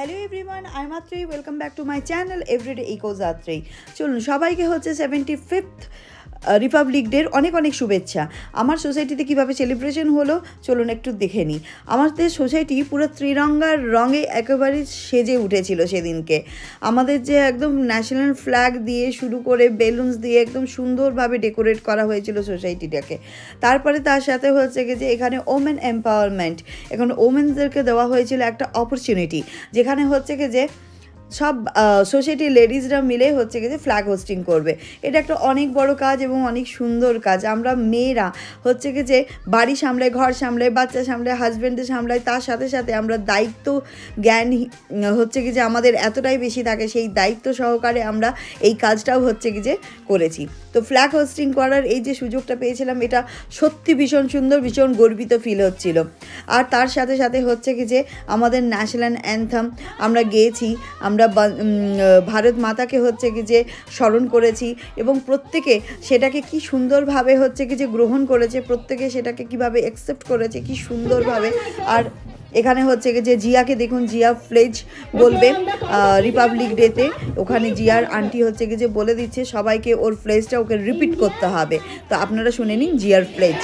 Hello everyone I মাত্রই welcome back to my channel everyday eco যাত্রী চলুন, সবাইকে হচ্ছে সেভেন্টি ফিফথ রিপাবলিক ডের অনেক অনেক শুভেচ্ছা। আমার সোসাইটিতে কীভাবে সেলিব্রেশন হলো, চলুন একটু দেখে নিই। আমাদের সোসাইটি পুরো ত্রিরঙ্গার রঙে একেবারে সেজে উঠেছিল সেদিনকে। আমাদের যে একদম ন্যাশনাল ফ্ল্যাগ দিয়ে শুরু করে বেলুনস দিয়ে একদম সুন্দরভাবে ডেকোরেট করা হয়েছিল সোসাইটিটাকে তারপরে তার সাথে হচ্ছে যে এখানে ওমেন এম্পাওয়ারমেন্ট এখন ওমেনদেরকে দেওয়া হয়েছিল একটা অপরচুনিটি যেখানে হচ্ছে যে সব সোসাইটির লেডিসরা মিলে হচ্ছে কি যে ফ্ল্যাগ হোস্টিং করবে। এটা একটা অনেক বড় কাজ এবং অনেক সুন্দর কাজ। আমরা মেয়েরা হচ্ছে যে বাড়ি সামলায়, ঘর সামলায়, বাচ্চা সামলায় হাজব্যান্ডে সামলায়, তার সাথে সাথে আমরা দায়িত্ব, জ্ঞান, হচ্ছে কি যে আমাদের এতটাই বেশি থাকে, সেই দায়িত্ব সহকারে আমরা এই কাজটাও হচ্ছে কি যে করেছি। তো ফ্ল্যাগ হোস্টিং করার এই যে সুযোগটা পেয়েছিলাম, এটা সত্যি ভীষণ সুন্দর, ভীষণ গর্বিত ফিল হচ্ছিল। আর তার সাথে সাথে হচ্ছে কি যে আমাদের ন্যাশনাল অ্যান্থাম আমরা গেয়েছি, আমরা ভারত মাতাকে হচ্ছে কি যে স্মরণ করেছি এবং প্রত্যেকে সেটাকে কি সুন্দরভাবে হচ্ছে কি যে গ্রহণ করেছে, প্রত্যেকে সেটাকে কীভাবে অ্যাকসেপ্ট করেছে, কি সুন্দরভাবে। আর এখানে হচ্ছে যে জিয়াকে দেখুন, জিয়া ফ্লেজ বলবে রিপাবলিক ডেতে ওখানে জিয়ার আন্টি হচ্ছে কি যে বলে দিচ্ছে, সবাইকে ওর ফ্লেজটা ওকে রিপিট করতে হবে। তো আপনারা শুনে নিন জিয়ার ফ্লেজ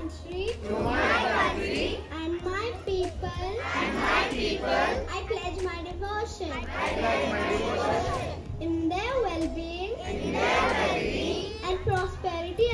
country. To my country And my people. And my people. I pledge my devotion. I pledge my devotion. In their well-being. In their well-being. And prosperity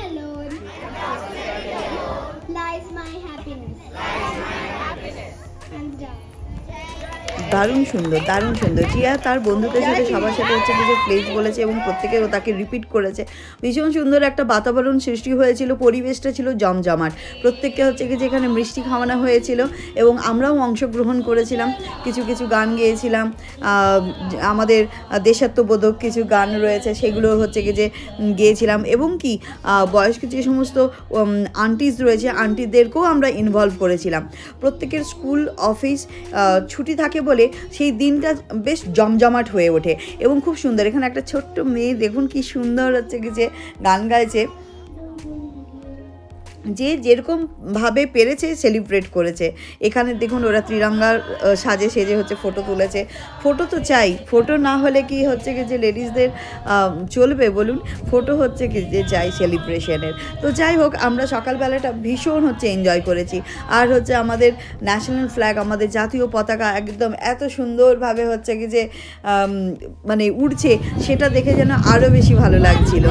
দারুণ সুন্দর দারুণ সুন্দর। জিয়া তার বন্ধুদের সাথে সবার সাথে হচ্ছে যে প্লেস বলেছে এবং প্রত্যেকে তাকে রিপিট করেছে। ভীষণ সুন্দর একটা বাতাবরণ সৃষ্টি হয়েছিল পরিবেশটা ছিল জমজমাট। প্রত্যেককে হচ্ছে কি যেখানে মিষ্টি খাওয়ানো হয়েছিল এবং আমরাও অংশগ্রহণ করেছিলাম। কিছু কিছু গান গেয়েছিলাম। আমাদের দেশাত্মবোধক কিছু গান রয়েছে সেগুলো হচ্ছে কি যে গেয়েছিলাম। এবং কি বয়স্ক যে সমস্ত আন্টিস রয়েছে আন্টিদেরকেও আমরা ইনভলভ করেছিলাম। প্রত্যেকের স্কুল অফিস ছুটি থাকে বলে সেই দিনটা বেশ জমজমাট হয়ে ওঠে এবং খুব সুন্দর। এখানে একটা ছোট্ট মেয়ে, দেখুন কি সুন্দর হচ্ছে কি যে গান গাইছে। যে যেরকমভাবে পেরেছে সেলিব্রেট করেছে। এখানে দেখুন ওরা ত্রিরঙ্গার সাজে সেজে হচ্ছে ফটো তুলেছে। ফটো তো চাই। ফটো না হলে কি হচ্ছে কি যে লেডিসদের চলবে বলুন? ফটো হচ্ছে কি যে চাই সেলিব্রেশনের তো যাই হোক, আমরা সকালবেলাটা ভীষণ হচ্ছে এনজয় করেছি। আর হচ্ছে আমাদের ন্যাশনাল ফ্ল্যাগ আমাদের জাতীয় পতাকা একদম এত সুন্দরভাবে হচ্ছে কি যে মানে উড়ছে, সেটা দেখে যেন আরও বেশি ভালো লাগছিল।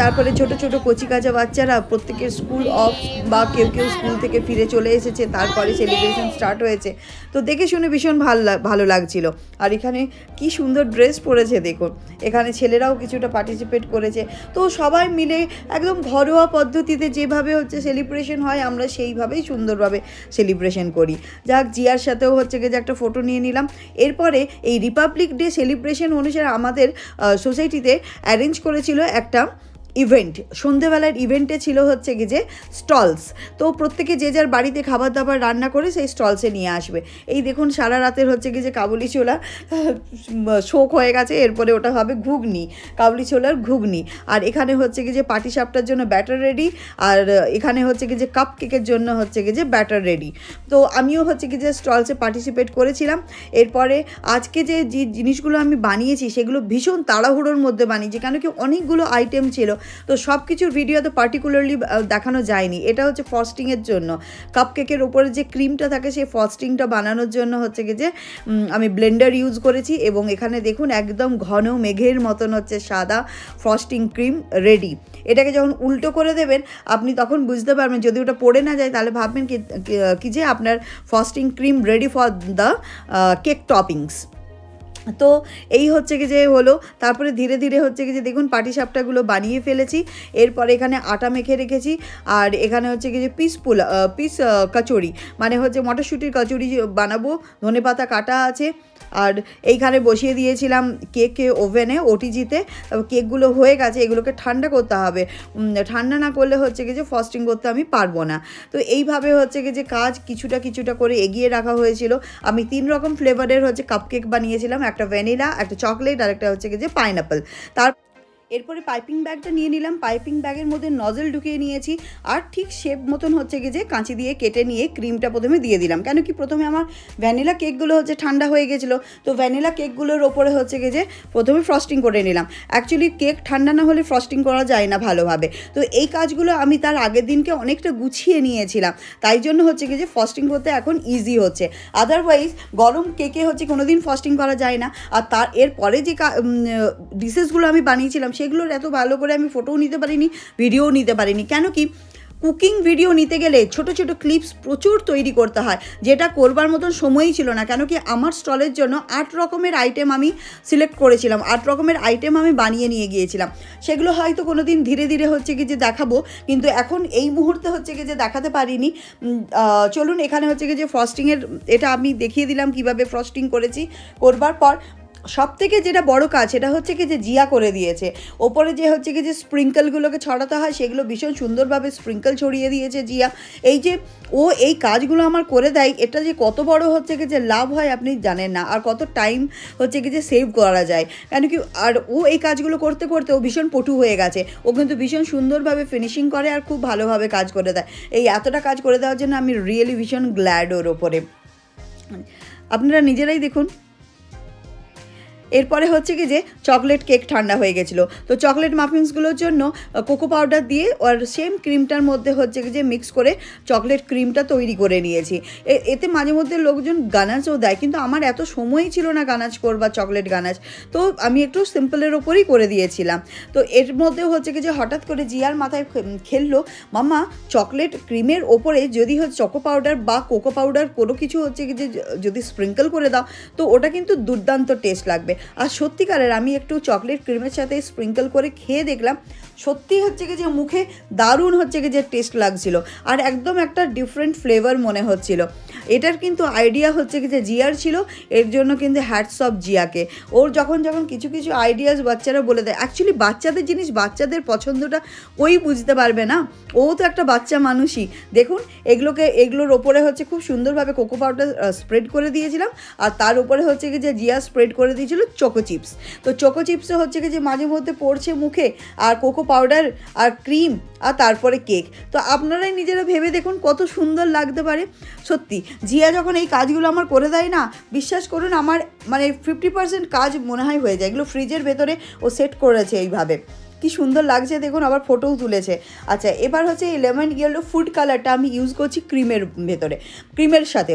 তারপরে ছোট ছোট কচি কাঁচা বাচ্চারা প্রত্যেকের স্কুল অফ বা কেউ কেউ স্কুল থেকে ফিরে চলে এসেছে, তারপরে সেলিব্রেশন স্টার্ট হয়েছে। তো দেখে শুনে ভীষণ ভালো ভালো লাগছিল। আর এখানে কি সুন্দর ড্রেস পরেছে দেখুন। এখানে ছেলেরাও কিছুটা পার্টিসিপেট করেছে। তো সবাই মিলে একদম ঘরোয়া পদ্ধতিতে যেভাবে হচ্ছে সেলিব্রেশন হয়, আমরা সেইভাবেই সুন্দরভাবে সেলিব্রেশন করি। যাক, জিয়ার সাথেও হচ্ছে গিয়ে যে একটা ফটো নিয়ে নিলাম। এরপরে এই রিপাবলিক ডে সেলিব্রেশন অনুসারে আমাদের সোসাইটিতে অ্যারেঞ্জ করেছিল একটা ইভেন্ট সন্ধেবেলার ইভেন্টে ছিল হচ্ছে কি যে স্টলস তো প্রত্যেকে যে যার বাড়িতে খাবার দাবার রান্না করে সেই স্টলসে নিয়ে আসবে। এই দেখুন সারা রাতের হচ্ছে কি যে কাবুলি ছোলা, শোক হয়ে গেছে, এরপরে ওটা হবে ঘুগনি, কাবুলি ছোলার ঘুগনি। আর এখানে হচ্ছে কি যে পাটি সাপটার জন্য ব্যাটার রেডি আর এখানে হচ্ছে কি যে কাপ কেকের জন্য হচ্ছে কি যে ব্যাটার রেডি তো আমিও হচ্ছে কি যে স্টলসে পার্টিসিপেট করেছিলাম। এরপরে আজকে যে জিনিসগুলো আমি বানিয়েছি, সেগুলো ভীষণ তাড়াহুড়োর মধ্যে বানিয়েছি, কেন কি অনেকগুলো আইটেম ছিল। তো সব কিছুর ভিডিও তো পার্টিকুলারলি দেখানো যায়নি। এটা হচ্ছে ফস্টিংয়ের জন্য। কাপকেকের ওপরে যে ক্রিমটা থাকে, সেই ফস্টিংটা বানানোর জন্য হচ্ছে কি যে আমি ব্লেন্ডার ইউজ করেছি এবং এখানে দেখুন একদম ঘন মেঘের মতন হচ্ছে সাদা ফস্টিং ক্রিম রেডি এটাকে যখন উল্টো করে দেবেন, আপনি তখন বুঝতে পারবেন, যদি ওটা পড়ে না যায়, তাহলে ভাববেন কি কি যে আপনার frosting cream ready for the cake toppings তো এই হচ্ছে কি যে হলো, তারপরে ধীরে ধীরে হচ্ছে কি যে দেখুন পাটিসাপটাগুলো বানিয়ে ফেলেছি, এরপরে এখানে আটা মেখে রেখেছি, আর এখানে হচ্ছে কি যে পিস পোলা পিস কচুরি মানে হচ্ছে মটরশুঁটির কচুরি বানাবো ধনে পাতা কাটা আছে আর এইখানে বসিয়ে দিয়েছিলাম কেকে ওভেনে, ওটিজিতে। কেকগুলো হয়ে গেছে, এগুলোকে ঠান্ডা করতে হবে। ঠান্ডা না করলে হচ্ছে কি যে ফস্টিং করতে আমি পারব না। তো এইভাবে হচ্ছে কি যে কাজ কিছুটা কিছুটা করে এগিয়ে রাখা হয়েছিল। আমি তিন রকম ফ্লেভারের হচ্ছে কাপকেক বানিয়েছিলাম, একটা ভ্যানিলা একটা চকলেট আর একটা হচ্ছে কি যে পাইনাপল তার এরপরে পাইপিং ব্যাগটা নিয়ে নিলাম। পাইপিং ব্যাগের মধ্যে নজল ঢুকিয়ে নিয়েছি। আর ঠিক শেপ মতন হচ্ছে কি যে কাঁচি দিয়ে কেটে নিয়ে ক্রিমটা প্রথমে দিয়ে দিলাম। কেন কি প্রথমে আমার ভ্যানিলা কেকগুলো হচ্ছে ঠান্ডা হয়ে গেছিল। তো ভ্যানিলা কেকগুলোর ওপরে হচ্ছে কি যে প্রথমে ফ্রস্টিং করে নিলাম। অ্যাকচুয়ালি কেক ঠান্ডা না হলে ফ্রস্টিং করা যায় না ভালোভাবে। তো এই কাজগুলো আমি তার আগের দিনকে অনেকটা গুছিয়ে নিয়েছিলাম। তাই জন্য হচ্ছে কি যে ফ্রস্টিং করতে এখন ইজি হচ্ছে। আদারওয়াইজ গরম কেকে হচ্ছে কোনো দিন ফ্রস্টিং করা যায় না। আর তার এরপরে যে ডিশেসগুলো আমি বানিয়েছিলাম সেগুলোর এত ভালো করে আমি ফটোও নিতে পারিনি ভিডিও নিতে পারিনি। কেন কি? কুকিং ভিডিও নিতে গেলে ছোট ছোট ক্লিপস প্রচুর তৈরি করতে হয়, যেটা করবার মতন সময়ই ছিল না। কেন কি? আমার স্টলের জন্য আট রকমের আইটেম আমি সিলেক্ট করেছিলাম, আট রকমের আইটেম আমি বানিয়ে নিয়ে গিয়েছিলাম। সেগুলো হয়তো কোনো দিন ধীরে ধীরে হচ্ছে কি যে দেখাবো, কিন্তু এখন এই মুহূর্তে হচ্ছে কি যে দেখাতে পারিনি। চলুন এখানে হচ্ছে কি যে ফ্রস্টিংয়ের এটা আমি দেখিয়ে দিলাম কীভাবে ফ্রস্টিং করেছি। করবার পর সব থেকে যেটা বড় কাজ, সেটা হচ্ছে কি যে জিয়া করে দিয়েছে। ওপরে যে হচ্ছে কি যে স্প্রিঙ্কলগুলোকে ছড়াতে হয়, সেগুলো ভীষণ সুন্দরভাবে স্প্রিঙ্কেল ছড়িয়ে দিয়েছে জিয়া। এই যে ও এই কাজগুলো আমার করে দেয়, এটা যে কত বড় হচ্ছে কি যে লাভ হয় আপনি জানেন না, আর কত টাইম হচ্ছে কি যে সেভ করা যায়। কেন কি আর ও এই কাজগুলো করতে করতে ও ভীষণ পটু হয়ে গেছে। ও কিন্তু ভীষণ সুন্দরভাবে ফিনিশিং করে আর খুব ভালোভাবে কাজ করে দেয়। এই এতটা কাজ করে দেওয়ার জন্য আমি রিয়েলি ভীষণ গ্ল্যাড ওর ওপরে। আপনারা নিজেরাই দেখুন। এরপরে হচ্ছে কি যে চকলেট কেক ঠান্ডা হয়ে গেছিল। তো চকলেট মাফিন্সগুলোর জন্য কোকো পাউডার দিয়ে আর সেম ক্রিমটার মধ্যে হচ্ছে কি যে মিক্স করে চকলেট ক্রিমটা তৈরি করে নিয়েছি। এতে মাঝে মধ্যে লোকজন গানাচও দেয়, কিন্তু আমার এত সময়ই ছিল না গানাচ করবার চকলেট গানাচ তো আমি একটু সিম্পলের ওপরই করে দিয়েছিলাম। তো এর মধ্যে হচ্ছে কি যে হঠাৎ করে জিয়ার মাথায় খেললো মামা চকলেট ক্রিমের ওপরে যদি হচ্ছে চকো পাউডার বা কোকো পাউডার কোনো কিছু হচ্ছে কি যে যদি স্প্রিঙ্কল করে দাও, তো ওটা কিন্তু দুর্দান্ত টেস্ট লাগবে। আর সত্যিকারের আমি একটু চকলেট ক্রিমের সাথে স্প্রিঙ্কল করে খেয়ে দেখলাম সত্যি হচ্ছে কি যে মুখে দারুণ হচ্ছে কি যে টেস্ট লাগছিল। আর একদম একটা ডিফারেন্ট ফ্লেভার মনে হচ্ছিল। এটার কিন্তু আইডিয়া হচ্ছে কি যে জিয়ার ছিল, এর জন্য কিন্তু হ্যাটস অফ জিয়াকে। ওর যখন যখন কিছু কিছু আইডিয়াস বাচ্চারা বলে দেয় অ্যাকচুয়ালি বাচ্চাদের জিনিস বাচ্চাদের পছন্দটা ওই বুঝতে পারবে না। ও তো একটা বাচ্চা মানুষই। দেখুন, এগুলোকে, এগুলোর ওপরে হচ্ছে খুব সুন্দরভাবে কোকো পাউডার স্প্রেড করে দিয়েছিলাম। আর তার উপরে হচ্ছে কি যে জিয়া স্প্রেড করে দিয়েছিল চোকো চিপস তো চোকো চিপসে হচ্ছে কি যে মাঝে মধ্যে পড়ছে মুখে, আর কোকো পাউডার আর ক্রিম আর তারপরে কেক। তো আপনারাই নিজেরা ভেবে দেখুন কত সুন্দর লাগতে পারে। সত্যি, জিয়া যখন এই কাজগুলো আমার করে দেয় না, বিশ্বাস করুন আমার মানে ফিফটি পার্সেন্ট কাজ মনে হয় হয়ে যায়। এগুলো ফ্রিজের ভেতরে ও সেট করেছে এইভাবে। কি সুন্দর লাগছে দেখুন, আবার ফটোও তুলেছে। আচ্ছা এবার হচ্ছে এই লেমন ইয়েলো ফুড কালারটা আমি ইউজ করছি ক্রিমের ভেতরে। ক্রিমের সাথে।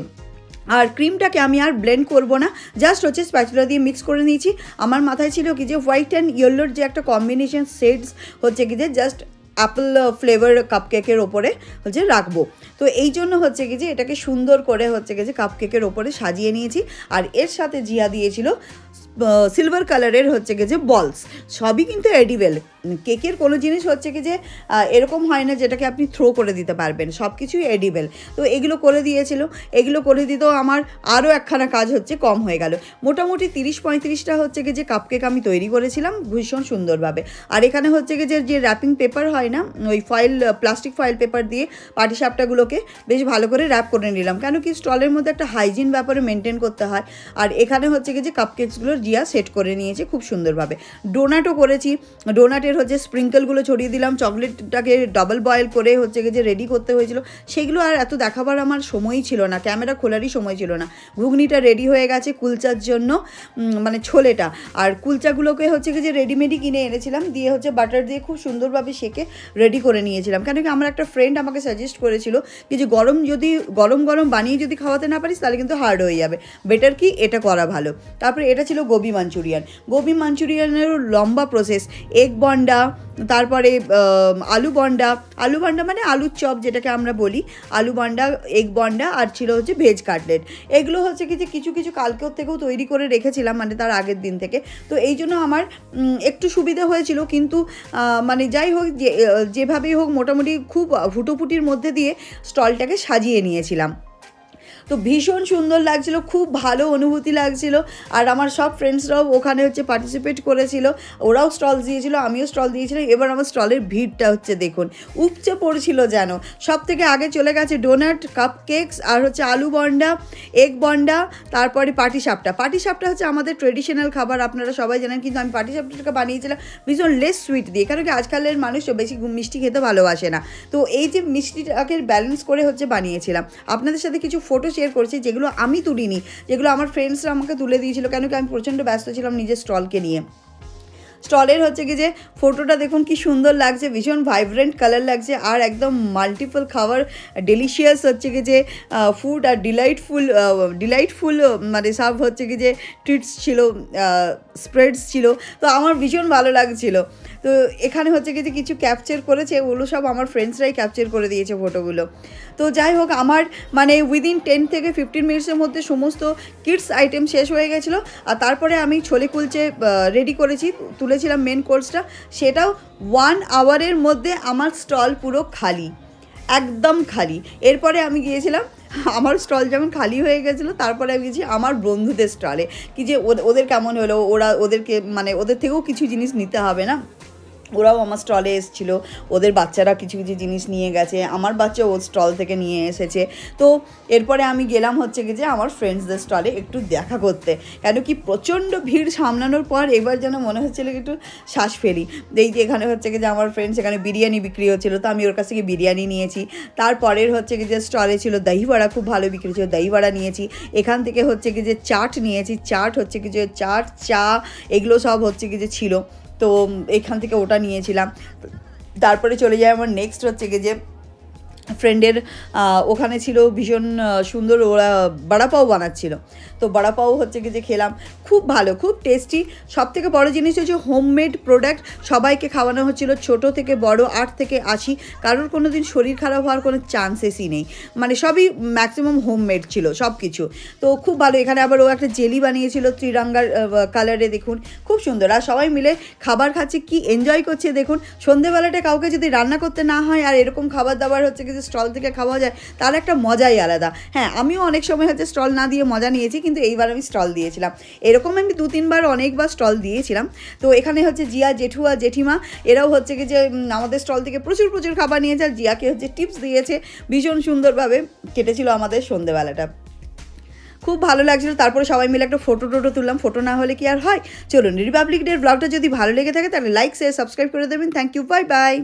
আর ক্রিমটাকে আমি আর ব্লেন্ড করব না। জাস্ট হচ্ছে স্প্যাচুলা দিয়ে মিক্স করে নিয়েছি। আমার মাথায় ছিল কি যে হোয়াইট অ্যান্ড ইয়েলোর যে একটা কম্বিনেশন শেডস হচ্ছে কি যে জাস্ট অ্যাপেল ফ্লেভার কাপকেকের ওপরে হচ্ছে রাখব। তো এই জন্য হচ্ছে কি যে এটাকে সুন্দর করে হচ্ছে কি যে কাপকেকের ওপরে সাজিয়ে নিয়েছি। আর এর সাথে জিয়া দিয়েছিল সিলভার কালারের হচ্ছে কি যে বলস সবই কিন্তু এডিবেল কেকের কোনো জিনিস হচ্ছে কি যে এরকম হয় না যেটাকে আপনি থ্রো করে দিতে পারবেন সব কিছুই এডিবেল তো এগুলো করে দিয়েছিল, এগুলো করে দিতেও আমার আরও একখানা কাজ হচ্ছে, কম হয়ে গেল। মোটামুটি তিরিশ পঁয়ত্রিশটা হচ্ছে কি যে কাপকেক আমি তৈরি করেছিলাম ভীষণ সুন্দরভাবে। আর এখানে হচ্ছে কি যে যে র্যাপিং পেপার হয় না, ওই ফয়েল প্লাস্টিক ফয়েল পেপার দিয়ে পাটিসাপটাগুলোকে বেশ ভালো করে র্যাপ করে নিলাম। কেন কি স্টলের মধ্যে একটা হাইজিন ব্যাপারে মেনটেন করতে হয়। আর এখানে হচ্ছে কি যে কাপকেকসগুলোর জিয়া সেট করে নিয়েছে খুব সুন্দরভাবে। ডোনাটও করেছি ডোনাটের হচ্ছে স্প্রিঙ্কেলগুলো ছড়িয়ে দিলাম, চকলেটটাকে ডাবল বয়েল করে হচ্ছে যে রেডি করতে হয়েছিল, সেগুলো আর এত দেখাবার আমার সময়ই ছিল না ক্যামেরা খোলারই সময় ছিল না। ঘুগনিটা রেডি হয়ে গেছে কুলচার জন্য মানে ছোলেটা। আর কুলচাগুলোকে হচ্ছে যে রেডিমেডই কিনে এনেছিলাম, দিয়ে হচ্ছে বাটার দিয়ে খুব সুন্দরভাবে সেকে রেডি করে নিয়েছিলাম। কেন কি আমার একটা ফ্রেন্ড আমাকে সাজেস্ট করেছিল কি যে গরম যদি, গরম গরম বানিয়ে যদি খাওয়াতে না পারিস, তাহলে কিন্তু হার্ড হয়ে যাবে। বেটার কি? এটা করা ভালো। তারপরে এটা ছিল গোবি মাঞ্চুরিয়ান গোবি মাঞ্চুরিয়ানেরও লম্বা প্রসেস এগ বন্ডা, তারপরে আলু বন্ডা। আলু বন্ডা মানে আলুর চপ যেটাকে আমরা বলি। আলু বন্ডা, এগ বন্ডা আর ছিল হচ্ছে ভেজ কাটলেট। এগুলো হচ্ছে কি যে কিছু কিছু কালকের থেকেও তৈরি করে রেখেছিলাম মানে তার আগের দিন থেকে। তো এই জন্য আমার একটু সুবিধা হয়েছিল। কিন্তু মানে যাই হোক যেভাবেই হোক, মোটামুটি খুব ফুটোফুটির মধ্যে দিয়ে স্টলটাকে সাজিয়ে নিয়েছিলাম। তো ভীষণ সুন্দর লাগছিল, খুব ভালো অনুভূতি লাগছিল। আর আমার সব ফ্রেন্ডসরাও ওখানে হচ্ছে পার্টিসিপেট করেছিল। ওরাও স্টল দিয়েছিল, আমিও স্টল দিয়েছিলাম। এবার আমার স্টলের ভিড়টা হচ্ছে দেখুন, উপচে পড়ছিল যেন। সব থেকে আগে চলে গেছে ডোনাট কাপ কেকস আর হচ্ছে আলু বন্ডা এগ বন্ডা, তারপরে পাটি সাপটা। পাটি সাপটা হচ্ছে আমাদের ট্রেডিশনাল খাবার, আপনারা সবাই জানেন, কিন্তু আমি পাটি সাপটাকে বানিয়েছিলাম ভীষণ লেস সুইট দিয়ে কারণ কি আজকালের মানুষ বেশি মিষ্টি খেতে ভালোবাসে না। তো এই যে মিষ্টিটাকে ব্যালেন্স করে হচ্ছে বানিয়েছিলাম। আপনাদের সাথে কিছু ফটো শেয়ার করেছি, যেগুলো আমি তুলিনি, যেগুলো আমার ফ্রেন্ডসরা আমাকে তুলে দিয়েছিল কেন কি আমি প্রচণ্ড ব্যস্ত ছিলাম নিজের স্টলকে নিয়ে। স্টলের হচ্ছে কি যে ফটোটা দেখুন কি সুন্দর লাগছে, ভীষণ ভাইব্রেন্ট কালার লাগছে, আর একদম মাল্টিপল খাবার ডেলিশিয়াস হচ্ছে কি যে ফুড আর ডিলাইটফুল ডিলাইটফুল মানে সব হচ্ছে কি যে ট্রিটস ছিল স্প্রেডস ছিল, তো আমার ভীষণ ভালো লাগছিল। তো এখানে হচ্ছে কি যে কিছু ক্যাপচার করেছে, ওগুলো সব আমার ফ্রেন্ডসরাই ক্যাপচার করে দিয়েছে ফটোগুলো তো যাই হোক, আমার মানে উইদিন টেন থেকে ফিফটিন মিনিটসের মধ্যে সমস্ত কিডস আইটেম শেষ হয়ে গেছিল। আর তারপরে আমি ছোলে কুলচে রেডি করেছি, তুলেছিলাম মেন কোর্সটা সেটাও ওয়ান আওয়ারের মধ্যে আমার স্টল পুরো খালি, একদম খালি। এরপরে আমি গিয়েছিলাম, আমার স্টল যেমন খালি হয়ে গেছিল, তারপরে আমি গেছি আমার বন্ধুদের স্টলে কি যে ওদ- ওদের কেমন হলো, ওরা ওদেরকে মানে ওদের থেকেও কিছু জিনিস নিতে হবে না? ওরাও আমার স্টলে এসেছিল, ওদের বাচ্চারা কিছু কিছু জিনিস নিয়ে গেছে, আমার বাচ্চা ওর স্টল থেকে নিয়ে এসেছে। তো এরপরে আমি গেলাম হচ্ছে কি যে আমার ফ্রেন্ডসদের স্টলে একটু দেখা করতে, কেন কি প্রচণ্ড ভিড় সামলানোর পর এবার যেন মনে হচ্ছিল একটু শ্বাস ফেলি। এই যে এখানে হচ্ছে কি যে আমার ফ্রেন্ডস এখানে বিরিয়ানি বিক্রি হচ্ছিল, তো আমি ওর কাছ থেকে বিরিয়ানি নিয়েছি। তারপরের হচ্ছে কি যে স্টলে ছিল দহিবড়া, খুব ভালো বিক্রি ছিল দহিবড়া নিয়েছি। এখান থেকে হচ্ছে কি যে চাট নিয়েছি, চাট হচ্ছে কি যে চাট, চা, এগুলো সব হচ্ছে কি যে ছিল। তো এখান থেকে ওটা নিয়েছিলাম। তারপরে চলে যায় আমার নেক্সট হচ্ছে কি যে ফ্রেন্ডের ওখানে ছিল ভীষণ সুন্দর ওরা বড়াপাও বানাচ্ছিল। তো বড়াপাও হচ্ছে কি যে খেলাম, খুব ভালো, খুব টেস্টি সব থেকে বড়ো জিনিস হচ্ছে হোমমেড প্রোডাক্ট সবাইকে খাওয়ানো হচ্ছিল, ছোট থেকে বড়, আট থেকে আশি। কারোর কোনো দিন শরীর খারাপ হওয়ার কোনো চান্সেসই নেই। মানে সবই ম্যাক্সিমাম হোমমেড ছিল সব কিছু তো খুব ভালো, এখানে আবার ও একটা জেলি বানিয়েছিল ত্রিরঙ্গার কালারে দেখুন। খুব সুন্দর, আর সবাই মিলে খাবার খাচ্ছে, কি এনজয় করছে দেখুন। সন্ধেবেলাটা কাউকে যদি রান্না করতে না হয়, আর এরকম খাবার দাবার হচ্ছে কিছু স্টল থেকে খাওয়া যায়, তার একটা মজাই আলাদা। হ্যাঁ আমিও অনেক সময় হচ্ছে স্টল না দিয়ে মজা নিয়েছি, কিন্তু এইবার আমি স্টল দিয়েছিলাম। এরকম আমি দু তিনবার অনেকবার স্টল দিয়েছিলাম। তো এখানে হচ্ছে জিয়া জেঠু আর জেঠিমা, এরাও হচ্ছে কি যে আমাদের স্টল থেকে প্রচুর প্রচুর খাবার নিয়েছে, আর জিয়াকে হচ্ছে টিপস দিয়েছে, ভীষণ সুন্দরভাবে কেটেছিল আমাদের সন্ধেবেলাটা। খুব ভালো লাগছিল, তারপরে সবাই মিলে একটা ফটো টোটো তুললাম। ফটো না হলে কি আর হয়? চলুন রিপাবলিক ডের ব্লগটা যদি ভালো লেগে থাকে, তাহলে লাইক শেয়ার সাবস্ক্রাইব করে দেবেন। Thank you bye bye